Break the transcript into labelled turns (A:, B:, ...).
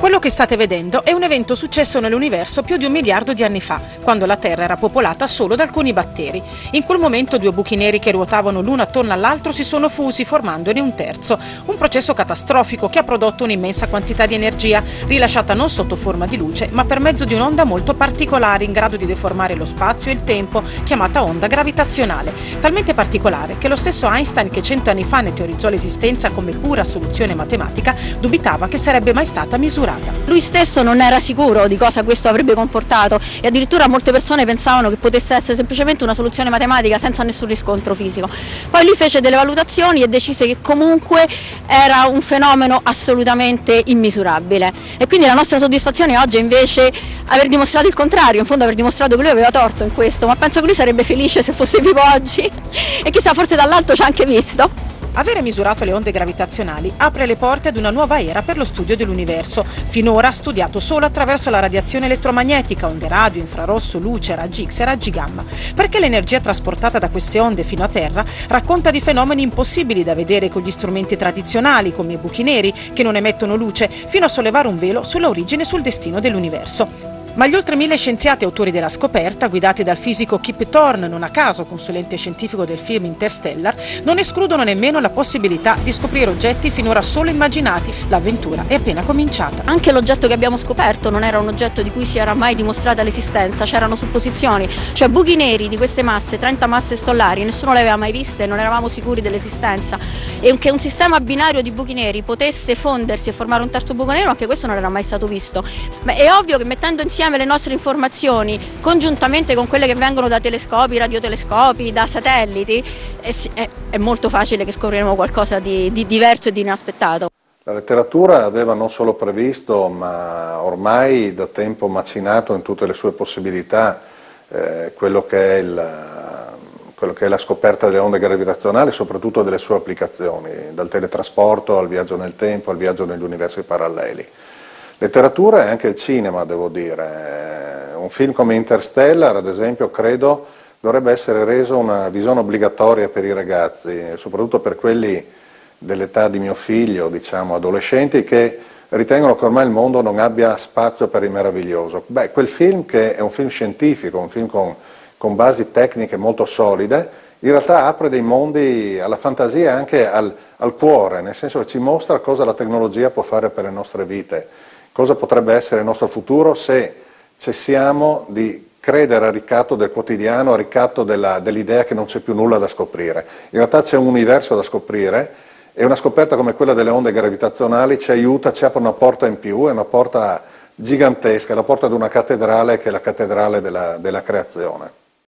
A: Quello che state vedendo è un evento successo nell'universo più di un miliardo di anni fa, quando la Terra era popolata solo da alcuni batteri. In quel momento due buchi neri che ruotavano l'uno attorno all'altro si sono fusi formandone un terzo, un processo catastrofico che ha prodotto un'immensa quantità di energia, rilasciata non sotto forma di luce, ma per mezzo di un'onda molto particolare in grado di deformare lo spazio e il tempo, chiamata onda gravitazionale, talmente particolare che lo stesso Einstein che cento anni fa ne teorizzò l'esistenza come pura soluzione matematica, dubitava che sarebbe mai stata misurata misurata.
B: Lui stesso non era sicuro di cosa questo avrebbe comportato e addirittura molte persone pensavano che potesse essere semplicemente una soluzione matematica senza nessun riscontro fisico. Poi lui fece delle valutazioni e decise che comunque era un fenomeno assolutamente immisurabile e quindi la nostra soddisfazione oggi è invece aver dimostrato il contrario, in fondo aver dimostrato che lui aveva torto in questo, ma penso che lui sarebbe felice se fosse vivo oggi e chissà forse dall'alto ci ha anche visto.
A: Avere misurato le onde gravitazionali apre le porte ad una nuova era per lo studio dell'universo, finora studiato solo attraverso la radiazione elettromagnetica, onde radio, infrarosso, luce, raggi X e raggi gamma, perché l'energia trasportata da queste onde fino a Terra racconta di fenomeni impossibili da vedere con gli strumenti tradizionali, come i buchi neri, che non emettono luce, fino a sollevare un velo sulla origine e sul destino dell'universo. Ma gli oltre mille scienziati autori della scoperta, guidati dal fisico Kip Thorne, non a caso consulente scientifico del film Interstellar, non escludono nemmeno la possibilità di scoprire oggetti finora solo immaginati. L'avventura è appena cominciata.
B: Anche l'oggetto che abbiamo scoperto non era un oggetto di cui si era mai dimostrata l'esistenza, c'erano supposizioni, cioè buchi neri di queste masse, 30 masse stellari, nessuno le aveva mai viste, non eravamo sicuri dell'esistenza. E che un sistema binario di buchi neri potesse fondersi e formare un terzo buco nero, anche questo non era mai stato visto. Ma è ovvio che mettendo insieme insieme le nostre informazioni congiuntamente con quelle che vengono da telescopi, radiotelescopi, da satelliti, è, è, è molto facile che scopriremo qualcosa di, di diverso e di inaspettato.
C: La letteratura aveva non solo previsto, ma ormai da tempo macinato in tutte le sue possibilità eh, quello, che il, quello, che è la scoperta delle onde gravitazionali, soprattutto delle sue applicazioni, dal teletrasporto al viaggio nel tempo, al viaggio negli universi paralleli. Letteratura e anche il cinema, devo dire. Un film come Interstellar, ad esempio, credo dovrebbe essere reso una visione obbligatoria per i ragazzi, soprattutto per quelli dell'età di mio figlio, diciamo, adolescenti, che ritengono che ormai il mondo non abbia spazio per il meraviglioso. Beh, quel film che è un film scientifico, un film con, con basi tecniche molto solide, in realtà apre dei mondi alla fantasia e anche al, al cuore, nel senso che ci mostra cosa la tecnologia può fare per le nostre vite cosa potrebbe essere il nostro futuro se cessiamo di credere al ricatto del quotidiano, al ricatto dell'idea che non c'è più nulla da scoprire. In realtà c'è un universo da scoprire e una scoperta come quella delle onde gravitazionali ci aiuta, ci apre una porta in più, è una porta gigantesca, la porta di una cattedrale che è la cattedrale della, della creazione.